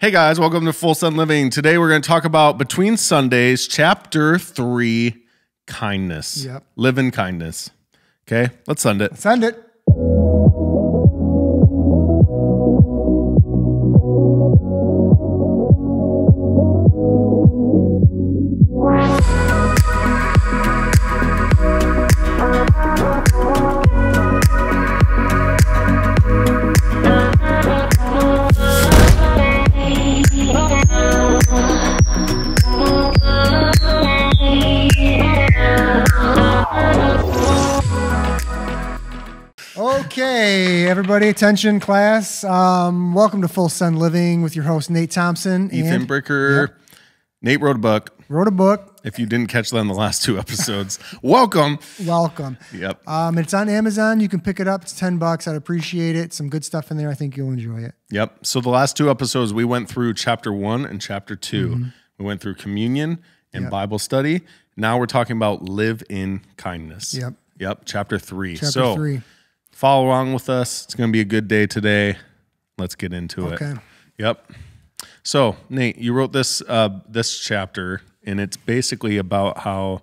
Hey guys, welcome to Full Send Living. Today we're going to talk about Between Sundays, chapter three, kindness. Yep. Live in kindness. Okay, let's send it. Send it. Okay, everybody, attention, class. Um, welcome to Full Send Living with your host Nate Thompson. Ethan Bricker. Nate wrote a book. wrote a book. If you didn't catch that in the last two episodes, welcome. Welcome. Yep. Um, it's on Amazon. You can pick it up. It's ten bucks. I'd appreciate it. Some good stuff in there. I think you'll enjoy it. Yep. So the last two episodes, we went through chapter one and chapter 2 We went through communion and. Yep. Bible study. Now we're talking about live in kindness. Yep. Yep. Chapter three. Chapter so three. Follow along with us. It's going to be a good day today. Let's get into Okay. it. Okay. Yep. So Nate, you wrote this uh, this chapter, and it's basically about how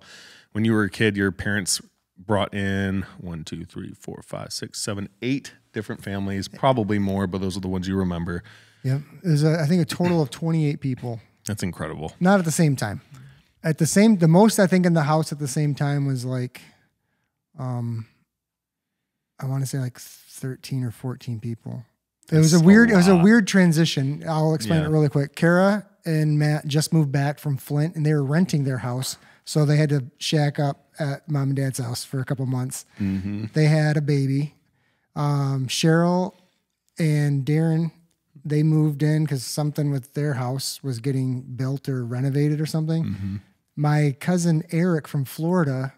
when you were a kid, your parents brought in one, two, three, four, five, six, seven, eight different families, probably more, but those are the ones you remember. Yep. There's a, I think a total of twenty eight people. That's incredible. Not at the same time. At the same, the most I think in the house at the same time was like, um, I want to say like thirteen or fourteen people. It was That's a a weird. it was a weird transition. I'll explain Yeah. it really quick. Kara and Matt just moved back from Flint, and they were renting their house, so they had to shack up at mom and dad's house for a couple months. Mm-hmm. They had a baby. Um, Cheryl and Darren, they moved in because something with their house was getting built or renovated or something. Mm-hmm. My cousin Eric from Florida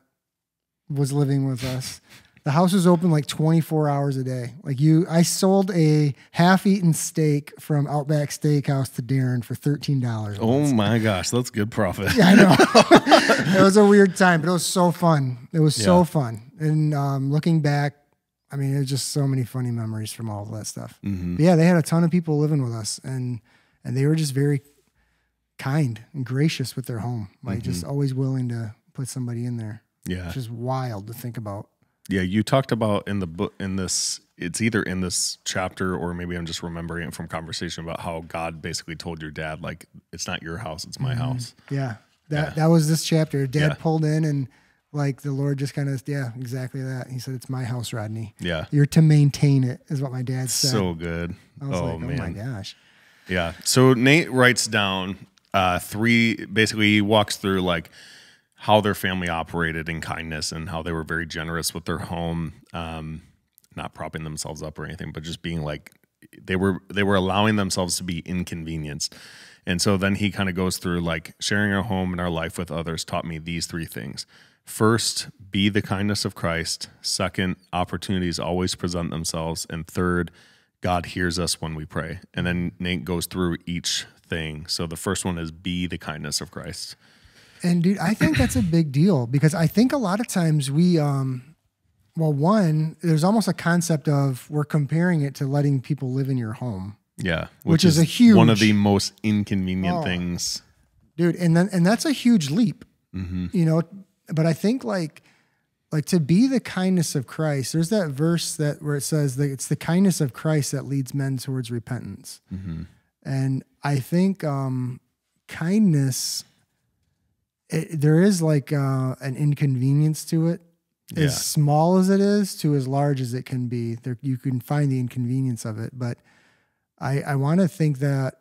was living with us. The house was open like 24 hours a day. Like you, I sold a half-eaten steak from Outback Steakhouse to Darren for thirteen dollars. Oh my gosh, that's good profit. Yeah, I know. it was a weird time, but it was so fun. It was so fun. And um, looking back, I mean, there's just so many funny memories from all of that stuff. Mm-hmm. But yeah, they had a ton of people living with us, and and they were just very kind and gracious with their home. Like just always willing to put somebody in there. Yeah. Which is wild to think about. Yeah, you talked about in the book in this it's either in this chapter or maybe I'm just remembering it from conversation about how God basically told your dad like it's not your house, it's my house. Yeah. That Yeah. that was this chapter. Dad Yeah. pulled in and like the Lord just kind of yeah, exactly that. He said, It's my house, Rodney. Yeah. You're to maintain it, is what my dad said. So good. I was Oh like, man. oh my gosh. Yeah. So Nate writes down uh, three. Basically, he walks through like how their family operated in kindness and how they were very generous with their home, um, not propping themselves up or anything, but just being like they were they were allowing themselves to be inconvenienced. And so then he kind of goes through like sharing our home and our life with others taught me these three things. First, be the kindness of Christ. Second, opportunities always present themselves. And third, God hears us when we pray. And then Nate goes through each thing. So the first one is be the kindness of Christ. And dude, I think that's a big deal because I think a lot of times we um well one, there's almost a concept of we're comparing it to letting people live in your home. Yeah. Which is a huge one of the most inconvenient Oh. things. Dude, and then and that's a huge leap. Mm-hmm. You know, but I think like like to be the kindness of Christ, there's that verse that where it says that it's the kindness of Christ that leads men towards repentance. Mm-hmm. And I think um, kindness, it, there is like uh, an inconvenience to it. Yeah. As small as it is to as large as it can be, there you can find the inconvenience of it. But I, I want to think that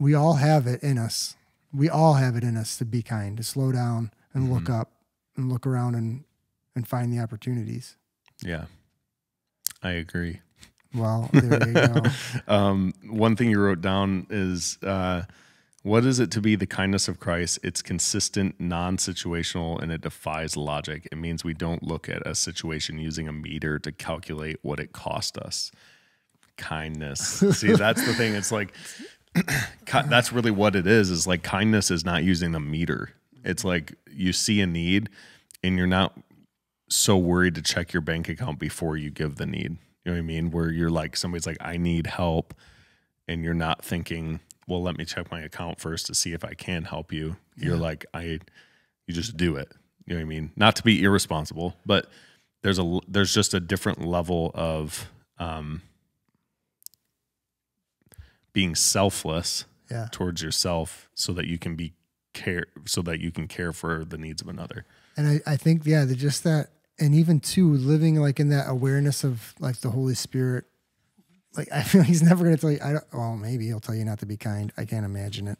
we all have it in us. We all have it in us to be kind, to slow down and look up and look around and and find the opportunities. Yeah. I agree. Well, there you go. um, one thing you wrote down is uh, what is it to be the kindness of Christ? It's consistent, non situational, and it defies logic. It means we don't look at a situation using a meter to calculate what it cost us. Kindness. See, that's the thing. It's like, that's really what it is, is like kindness is not using the meter. It's mm-hmm. like you see a need and you're not so worried to check your bank account before you give the need. You know what I mean? Where you're like, somebody's like, I need help. And you're not thinking, well, let me check my account first to see if I can help you. You're like, I, you just do it. You know what I mean? Not to be irresponsible, but there's a there's just a different level of um, being selfless Yeah. towards yourself, so that you can be care, so that you can care for the needs of another. And I, I think, yeah, just that, and even too, living like in that awareness of like the Holy Spirit. Like I feel he's never going to tell you. I don't. Well, maybe he'll tell you not to be kind. I can't imagine it.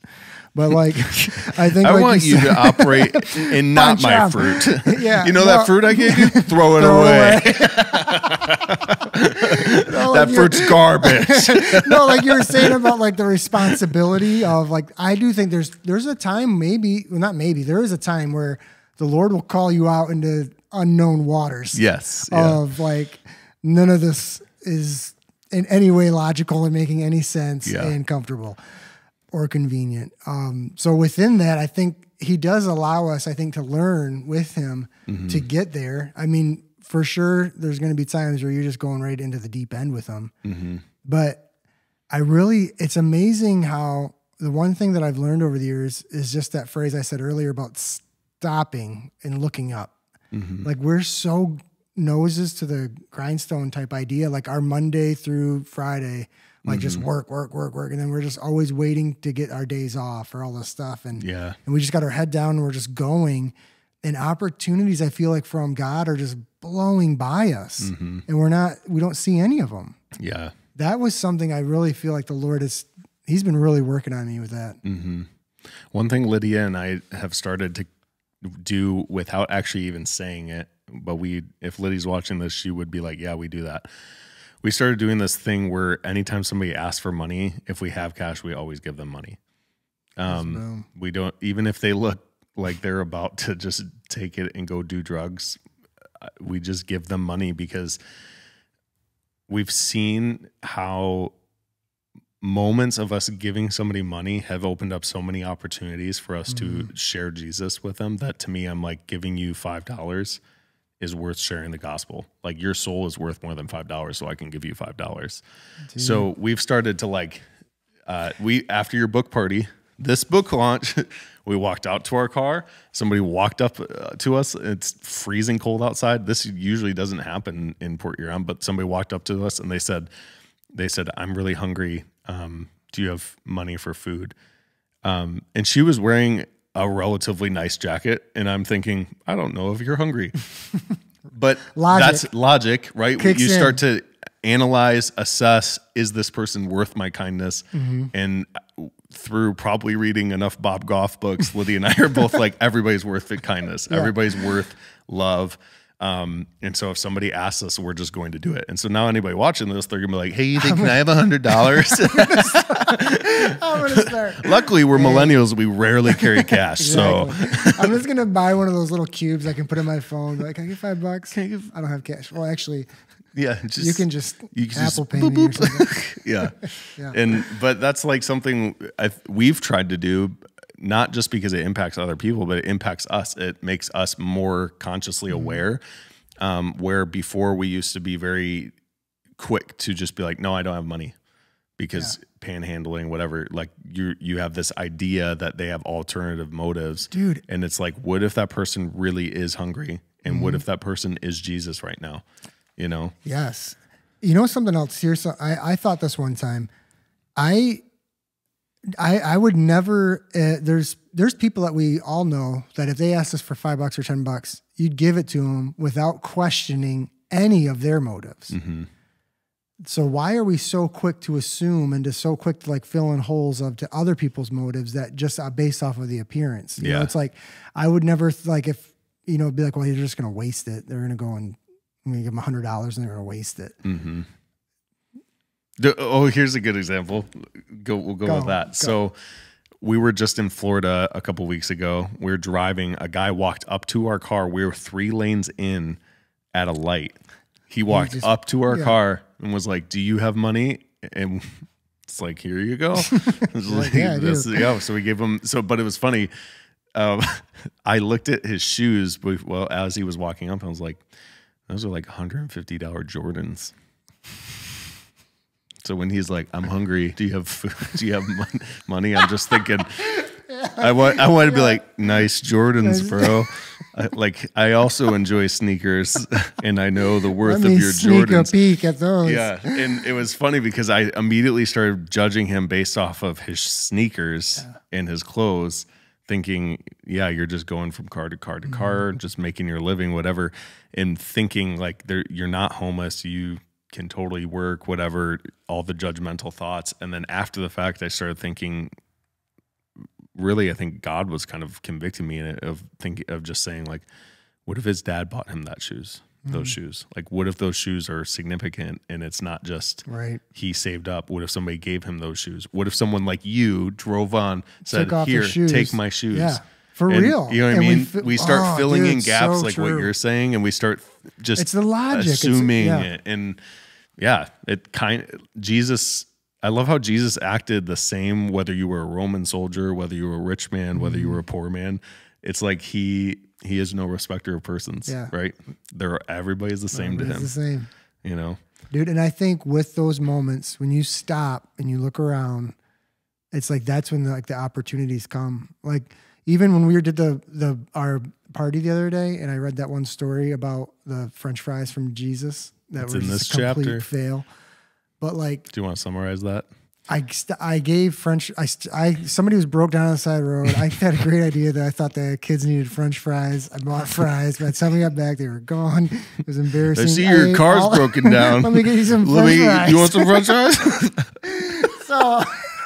But like, I think I like want you said- to operate in not my out. fruit. Yeah, you know well- that fruit I gave you? Throw it Throw away. No, that like, fruit's garbage. no, like you were saying about like the responsibility of like I do think there's there's a time maybe well not maybe there is a time where the Lord will call you out into unknown waters. yes. Yeah. Of like none of this is in any way logical and making any sense Yeah. and comfortable or convenient. Um, so within that, I think he does allow us, I think, to learn with him Mm-hmm. to get there. I mean, for sure, there's going to be times where you're just going right into the deep end with him. Mm-hmm. But I really, it's amazing how the one thing that I've learned over the years is just that phrase I said earlier about stopping and looking up. Mm-hmm. Like we're so noses to the grindstone type idea, like our Monday through Friday, like Mm-hmm. just work, work, work, work. And then we're just always waiting to get our days off or all this stuff. And, Yeah. and we just got our head down and we're just going. And opportunities I feel like from God are just blowing by us. Mm-hmm. And we're not, we don't see any of them Yeah. that was something I really feel like the Lord is he's been really working on me with that. One thing Lydia and I have started to do without actually even saying it, but we, if Liddy's watching this, she would be like, yeah, we do that. We started doing this thing where anytime somebody asks for money, if we have cash, we always give them money. Um, we don't, even if they look like they're about to just take it and go do drugs, we just give them money because we've seen how moments of us giving somebody money have opened up so many opportunities for us to share Jesus with them that to me I'm like giving you five dollars is worth sharing the gospel. Like your soul is worth more than five dollars, so I can give you five dollars. So we've started to like uh, we after your book party, this book launch, we walked out to our car. Somebody walked up uh, to us. It's freezing cold outside. This usually doesn't happen in Port Huron, but somebody walked up to us and they said, "They said I'm really hungry. Um, do you have money for food?" Um, and she was wearing a relatively nice jacket, and I'm thinking, I don't know if you're hungry, but Logic. that's logic, right? Kicks you in. start to analyze, assess, is this person worth my kindness? Mm-hmm. And uh, through probably reading enough Bob Goff books, Lydia and I are both like, everybody's worth kindness. Everybody's worth love. Um, and so if somebody asks us, we're just going to do it. And so now anybody watching this, they're gonna be like, Hey, you think can I have a hundred dollars? I'm gonna start. Luckily, we're millennials. We rarely carry cash. So I'm just gonna buy one of those little cubes I can put in my phone. Like, can I get five bucks? Can I give- I don't have cash. Well, actually, yeah, just you can just you can just Apple Pay boop, me or boop. something. yeah. Yeah. And but that's like something I, we've tried to do, not just because it impacts other people, but it impacts us. It makes us more consciously Mm-hmm. aware. Um, where before we used to be very quick to just be like, no, I don't have money because panhandling, whatever. Like you, you have this idea that they have alternative motives, Dude. And it's like, what if that person really is hungry, and Mm-hmm. what if that person is Jesus right now? You know, Yes. You know something else here. So I, I thought this one time. I I I would never. Uh, there's there's people that we all know that if they asked us for five bucks or ten bucks, you'd give it to them without questioning any of their motives. Mm-hmm. So why are we so quick to assume and to so quick to like fill in holes of to other people's motives that just are based off of the appearance? You know, Yeah. it's like I would never like if you know be like, well, you're just gonna waste it. They're gonna go and I'm gonna give them a hundred dollars and they're gonna waste it. Mm-hmm. The- oh, here's a good example. Go, we'll go, Go, with that. go. So, we were just in Florida a couple weeks ago. We were driving. A guy walked up to our car. We were three lanes in at a light. He walked just- up to our yeah. car and was like, "Do you have money?" And it's like, "Here you go." Like, "Yeah, I do." this- yeah. So we gave him. So, but it was funny. Um, I looked at his shoes. Well, as he was walking up, I was like, "Those are like 150 dollar Jordans." So when he's like, "I'm hungry. Do you have food? Do you have mon- money?" I'm just thinking, I want I want to be like, "Nice Jordans, bro." I, like I also enjoy sneakers, and I know the worth Let of me your sneak Jordans. a peek at those. Yeah, and it was funny because I immediately started judging him based off of his sneakers and his clothes, thinking, yeah, you're just going from car to car to car, mm-hmm. just making your living, whatever, and thinking like you're not homeless, you can totally work, whatever, all the judgmental thoughts. And then after the fact, I started thinking, really, I think God was kind of convicting me in it of thinking of just saying like, what if his dad bought him that shoes? Those shoes. Like, what if those shoes are significant and it's not just Right. he saved up? What if somebody gave him those shoes? What if someone like you drove on, said, Took off the "Here, take my shoes"? Yeah. For And real. You know what And I we mean? fi- We, start Oh, filling dude, in gaps so like what you're saying, and we start just It's the logic. Assuming yeah. it. And yeah, it kind Jesus. I love how Jesus acted the same whether you were a Roman soldier, whether you were a rich man, whether Mm-hmm. you were a poor man. It's like he he is no respecter of persons, Yeah. right? There, everybody's the same to him, the same. you know. Dude, and I think with those moments when you stop and you look around, it's like that's when the, like the opportunities come. Like even when we did the the our party the other day, and I read that one story about the French fries from Jesus that It's were in this a complete chapter. fail. But like Do you want to summarize that? I st- I gave French I st- I somebody was broke down on the side of the road. I had a great idea that I thought the kids needed French fries. I bought fries. By the time we got back, they were gone. It was embarrassing. I see your ate car's broken down. Let me get you some Let French me. fries. You want some French fries? so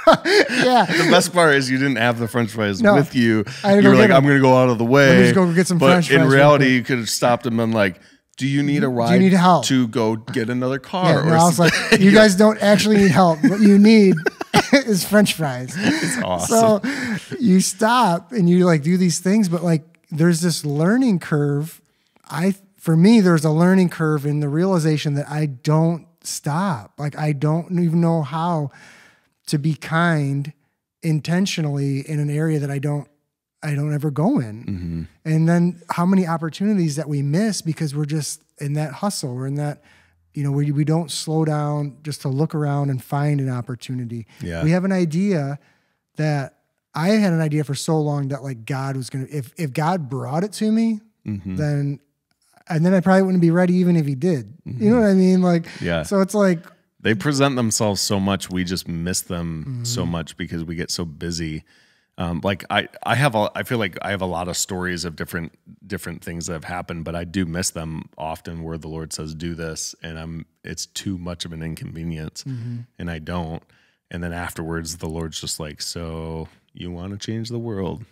yeah. the best part is you didn't have the French fries No. with you. You were like, them. I'm going to go out of the way. me just go get some but French fries in reality, you could have stopped him and like, do you need a ride? Do you need help? to go get another car? Yeah, I was like, you guys don't actually need help. What you need is French fries. awesome. So you stop and you like do these things, but like there's this learning curve. I for me, there's a learning curve in the realization that I don't stop. Like I don't even know how to be kind intentionally in an area that I don't I don't ever go in. And then how many opportunities that we miss because we're just in that hustle or in that you know we, we don't slow down just to look around and find an opportunity. Yeah. We have an idea that I had an idea for so long that like God was going to if if God brought it to me, Mm-hmm. then and then I probably wouldn't be ready even if he did. You know what I mean? Like Yeah. so it's like they present themselves so much we just miss them Mm-hmm. so much because we get so busy um, like I, I have a, I feel like I have a lot of stories of different different things that have happened, but I do miss them often where the Lord says do this, and I'm it's too much of an inconvenience, Mm-hmm. and I don't, and then afterwards the Lord's just like, so you want to change the world?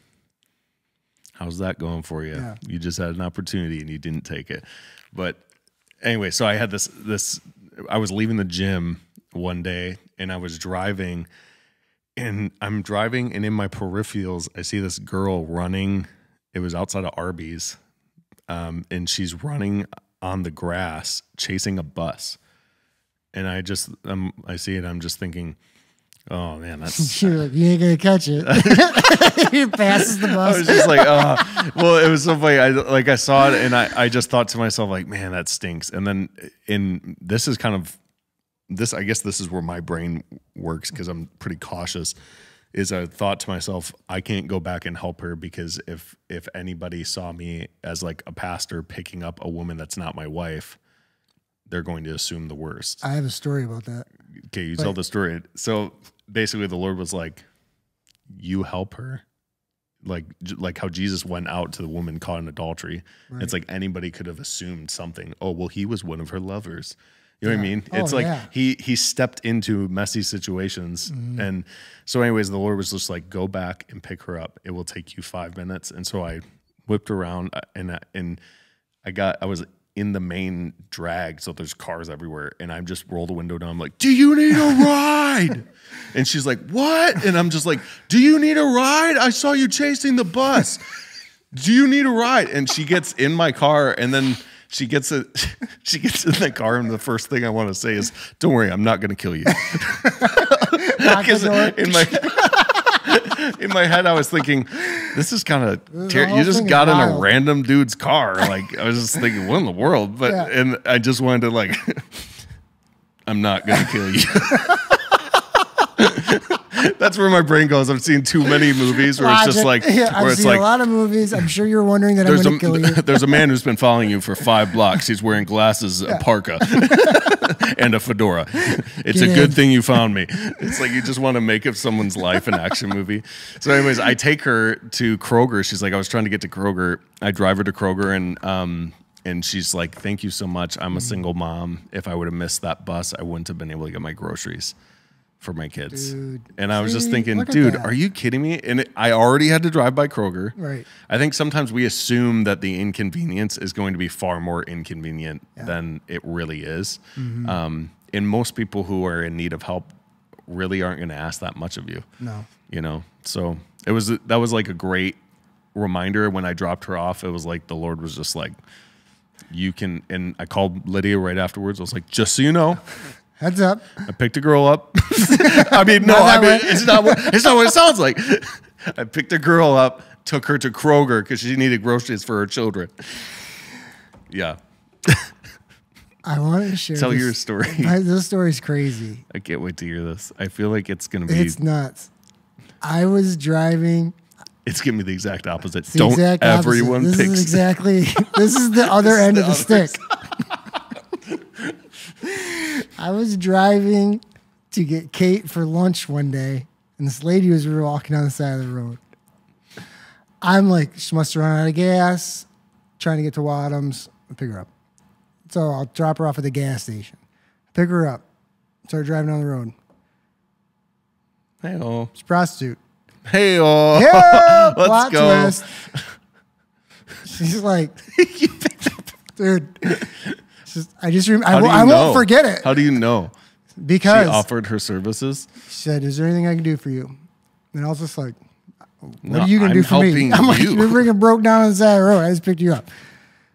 How's that going for you? Yeah. You just had an opportunity and you didn't take it, but anyway, so I had this this I was leaving the gym one day and I was driving and I'm driving and in my peripherals I see this girl running. It was outside of Arby's. Um, and she's running on the grass chasing a bus. And I just um, I see it, I'm just thinking, oh man, that's you're like, you ain't gonna catch it. he passes the bus. I was just like, oh, well, it was so funny. I like I saw it and I, I just thought to myself, like, man, that stinks. And then in this is kind of this, I guess this is where my brain works because I'm pretty cautious. Is I thought to myself, I can't go back and help her because if if anybody saw me as like a pastor picking up a woman that's not my wife, they're going to assume the worst. I have a story about that. Okay, you tell the story. So basically, the Lord was like, "You help her." Like, like how Jesus went out to the woman caught in adultery. It's like anybody could have assumed something. Oh, well, he was one of her lovers. You know what I mean? Oh, It's like yeah. he he stepped into messy situations, and so, anyways, the Lord was just like, "Go back and pick her up. It will take you five minutes." And so I whipped around, uh, and I- and I got I was in the main drag, so there's cars everywhere, and I just roll the window down. I'm like, "Do you need a ride?" and she's like, "What?" And I'm just like, "Do you need a ride? I saw you chasing the bus. Do you need a ride?" And she gets in my car, and then she gets a she gets in the car, and the first thing I want to say is, "Don't worry, I'm not going to kill you." Knock the Because door. in my in my head, I was thinking, this is kind of ter- you just got in a random dude's car. Like I was just thinking, what in the world? But Yeah. and I just wanted to like, I'm not gonna kill you. That's where my brain goes. I've seen too many movies where it's just like yeah, I've where it's seen like a lot of movies. I'm sure you're wondering that I'm there's going to kill you. a there's a man who's been following you for five blocks. He's wearing glasses, a parka, and a fedora. It's Get a good in. thing you found me. It's like you just want to make of someone's life an action movie. So, anyways, I take her to Kroger. She's like, I was trying to get to Kroger. I drive her to Kroger, and um, and she's like, Thank you so much. I'm a single mom. If I would have missed that bus, I wouldn't have been able to get my groceries for my kids. Dude. and I was just thinking, dude, that. are you kidding me? And it, I already had to drive by Kroger. Right. I think sometimes we assume that the inconvenience is going to be far more inconvenient than it really is. Mm-hmm. Um, and most people who are in need of help really aren't going to ask that much of you. No. You know, so it was that was like a great reminder when I dropped her off. It was like the Lord was just like, you can. And I called Lydia right afterwards. I was like, just so you know, Heads up. I picked a girl up. I mean, no, I mean, it's not what it's not what it sounds like. I picked a girl up, took her to Kroger because she needed groceries for her children. Yeah, I want to share. tell this. your story. My- this story's crazy. I can't wait to hear this. I feel like it's gonna be. It's nuts. I was driving. It's giving me the exact opposite. the Don't exact opposite. everyone This pick. is exactly. This is the other end of the stick. I was driving to get Kate for lunch one day, and this lady was walking down the side of the road. I'm like, she must have run out of gas, trying to get to Wadhams. I'll pick her up. So I'll drop her off at the gas station. Pick her up. Start driving down the road. Hey oh, She's a prostitute. hey oh. Yeah, Let's go. twist. She's like, dude. Just- I just rem- I, won't- I won't forget it How do you know? Because She offered her services. she said, "Is there anything I can do for you?" And I was just like, "What No, are you gonna I'm do for me?" I'm like, you. "You're freaking broke down on the side of the road. I just picked you up."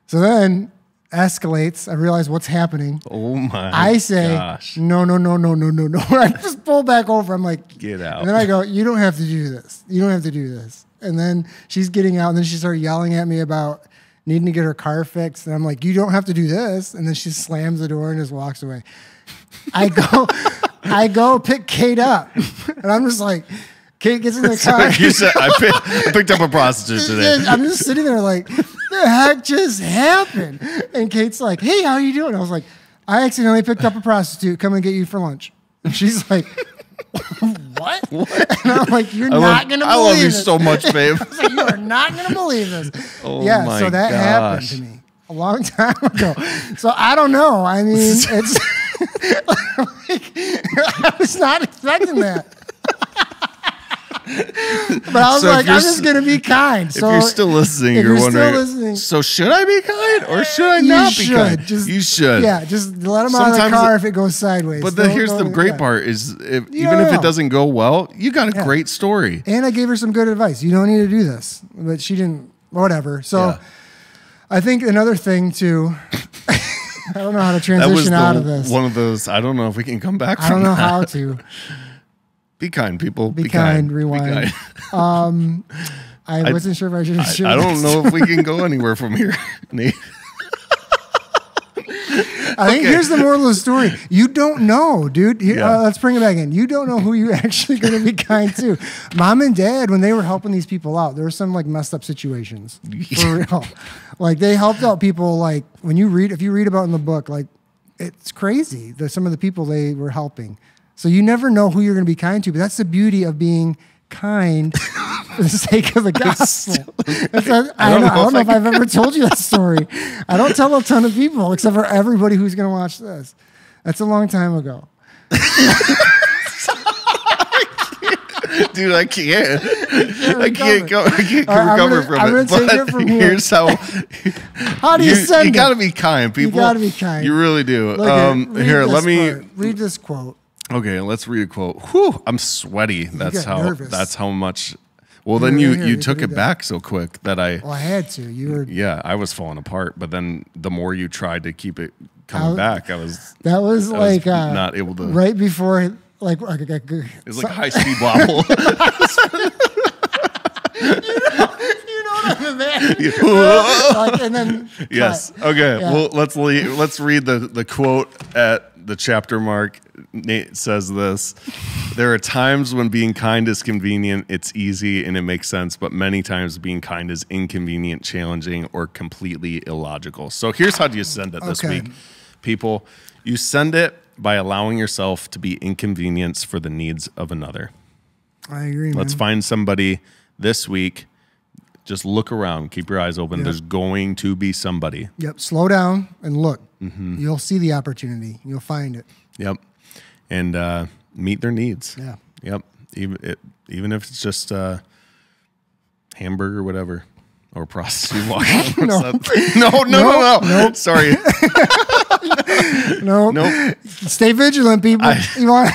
So then escalates. I realize what's happening. Oh my! I say, gosh. no, no, no, no, no, no, no. I just pull back over. I'm like, Get out. And then I go, you don't have to do this. You don't have to do this. And then she's getting out, and then she started yelling at me about needing to get her car fixed. And I'm like, you don't have to do this. And then she slams the door and just walks away. I go, I go pick Kate up, and I'm just like, Kate gets in the car. you said I picked, I picked up a prostitute today. I'm just sitting there like, the heck just happened? And Kate's like, hey, how you doing? I was like, I accidentally picked up a prostitute. Come and get you for lunch. And she's like, what? And I'm like, you're I not love, gonna I love you this. so much, babe. Like, you are not gonna believe this. Oh yeah, so that happened to me a long time ago. So I don't know. I mean, it's like, I was not expecting that. but I was So like, I'm just gonna be kind. If So you're still listening, if you're, you're still wondering. listening- so should I be kind or should I not be kind? just you should. Yeah, just let them out of the car if it goes sideways. But Don't- here's the great yeah. part: is if, even if it doesn't go well, you got a Yeah. great story. And I gave her some good advice. You don't need to do this, but she didn't. Whatever. So Yeah. I think another thing too. I don't know how to transition the, out of this. one of those. I don't know if we can come back. I don't know that. how to. Be kind, people. Be, kind, Be rewind. kind. I, wasn't sure if I should. I, I don't know if we can go anywhere from here. Nate. I think Okay. here's the moral of the story. You don't know, dude. Here, Yeah. uh, let's bring it back in. You don't know who you're actually going to be kind to. Mom and dad, when they were helping these people out, there were some like messed up situations for real. Like they helped out people. Like when you read, if you read about in the book, like it's crazy. The, some of the people they were helping. So you never know who you're going to be kind to. But that's the beauty of being kind for the sake of the gospel. A- I don't, know, I don't know if I've ever told you that story. I don't tell a ton of people except for everybody who's going to watch this. That's a long time ago. Dude, I can't. I can't go. I can't right, recover gonna- from I'm it. gonna take but it from here. here's how. How do you, you, send you it? gotta be kind, people. You gotta be kind. You really do. Look um, here, let me. part. read this quote. Okay, let's read a quote. Whew, I'm sweaty. That's how. nervous. That's how much. Well, then you you you took it back so quick that I. Well, I had to. You were. Yeah, I was falling apart. But then the more you tried to keep it coming I- back, I was. That was I was like uh, not able to. right before like, like, like, like It was like high speed wobble. you know what I'm like, and then yes. cut. Okay. Yeah. Well, let's le- let's read the the quote at the chapter mark, Nate says this. There are times when being kind is convenient, it's easy, and it makes sense, but many times being kind is inconvenient, challenging, or completely illogical. So here's how do you send it this Okay. week, people. You send it by allowing yourself to be inconvenienced for the needs of another. I agree. Let's find somebody this week. Just look around, keep your eyes open. There's going to be somebody. Yep. Slow down and look. Mm-hmm. You'll see the opportunity. You'll find it. Yep. And uh, meet their needs. Yeah. Yep. Even it, even if it's just uh, hamburger, whatever, or prostitute walking. no. no, no, no, no, Sorry. No. Nope. Stay vigilant, people. you want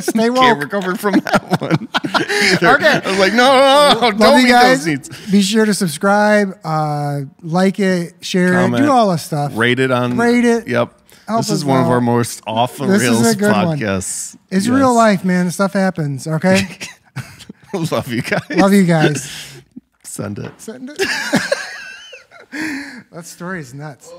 stay woke. Can't recover from that one. Okay. I was like, no, no, no, don't you guys. those needs. Be sure to subscribe, uh, like it, share Comment. it, do all the stuff. Rate it on. Rate it. Yep. Help this is us one of our most off the This is rails a good one. podcasts. It's Yes. real life, man. Stuff happens. Okay. Love you guys. Love you guys. Send it. Send it. that story is nuts.